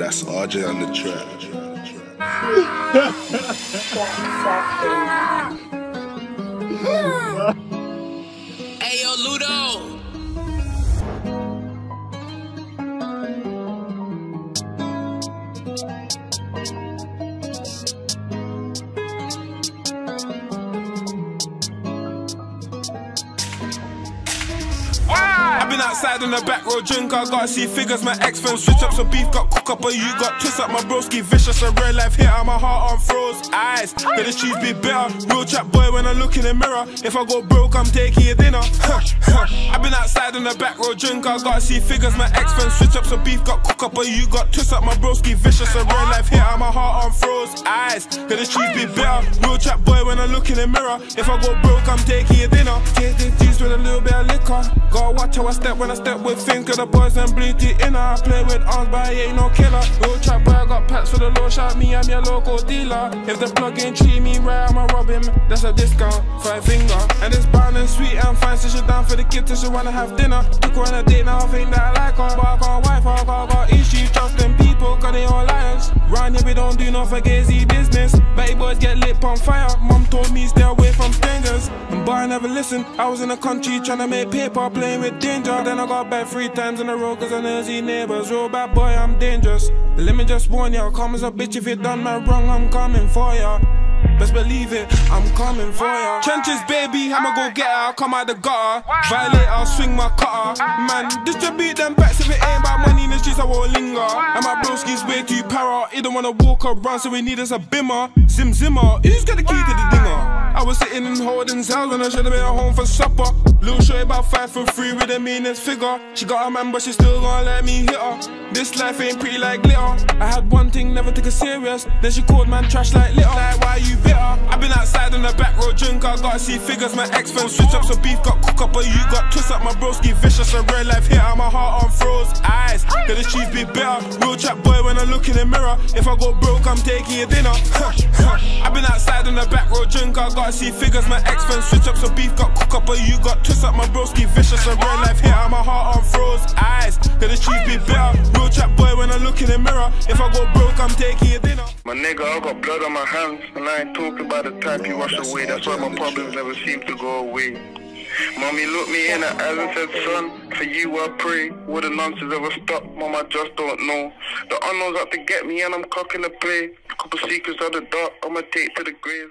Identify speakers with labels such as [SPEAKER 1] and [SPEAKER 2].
[SPEAKER 1] that's RJ on the track.
[SPEAKER 2] Hey yo, Ludo.
[SPEAKER 3] I've been outside on the back road drink, I gotta see figures. My ex friends switch up, so beef got cook up, but you got twist up. My broski vicious, a real life hit on my heart on froze. Eyes, could the cheese be better? Real chat boy when I look in the mirror. If I go broke, I'm taking your dinner. I've been outside on the back road drink, I gotta see figures. My ex friends switch up, so beef got cook up, but you got twist up. My broski vicious, a real life hit my heart on froze. Eyes, could the cheese be better? Real trap boy when I look in the mirror. If I go broke, I'm taking your dinner. Taste this juice with a little bit of liquor. Gotta watch how I step when I step with things, cause the boys and bleed the inner. I play with arms, but I ain't no killer. Real trap boy, I got packs for the low shot, me, I'm your local dealer. If the plug ain't treat me right, I'ma rob him. That's a discount, five finger. And it's sweet and fine, so she down for the kids, so she wanna have dinner. Took her on a date, now I think that I like her. But I got wife, I got, got issues, trust them people, cause they all liars. Round here, we don't do no fugazi business. Betty boys get lit on fire. Mom told me stay away from strangers. Boy, I never listened. I was in the country trying to make paper, playing with danger. Then I got back three times in a row, cause I see neighbors. Real bad boy, I'm dangerous. Let me just warn ya, come as a bitch if you done my wrong, I'm coming for ya. Believe it, I'm coming for ya. Trenches, baby, I'ma go get her. Come out the gutter. Violate, I'll swing my cutter. Man, distribute them backs if it ain't about money in the streets, I won't linger. And my broski's way too para. He don't wanna walk around, so we need us a bimmer. Zim Zimmer, who's got the key to the dinger? I was sitting in holding cells when I should've been at home for supper. Little shorty about five foot three with the meanest figure. She got a man, but she still gonna let me hit her. This life ain't pretty like glitter. I had one thing, never took it serious. Then she called man trash like litter. Like, why you bitter? I've been outside on the back road drink, I gotta see figures. My ex friends switch up, so beef got cook up, but you got twist up. My broski vicious, a real life hit on my heart on could the cheese be better? Real chat boy when I look in the mirror. If I go broke, I'm taking your dinner. I've been outside on the back road drink, I gotta see figures. My ex friends switch up, so beef got cook up, but you got twist up. My broski vicious, and real life hit my heart on froze. Eyes, could the cheese be better? Real chat boy when I look in the mirror. If I go broke, I'm taking your dinner.
[SPEAKER 4] My nigga, I got blood on my hands, and I ain't talking about the type you wash away. That's why my problems never seem to go away. Mommy looked me in the eyes and said, son, for you I pray. Would the nonsense ever stop? Mom, I just don't know. The unknown's out to get me and I'm cocking the play. A couple secrets of the dark, I'ma take to the grave.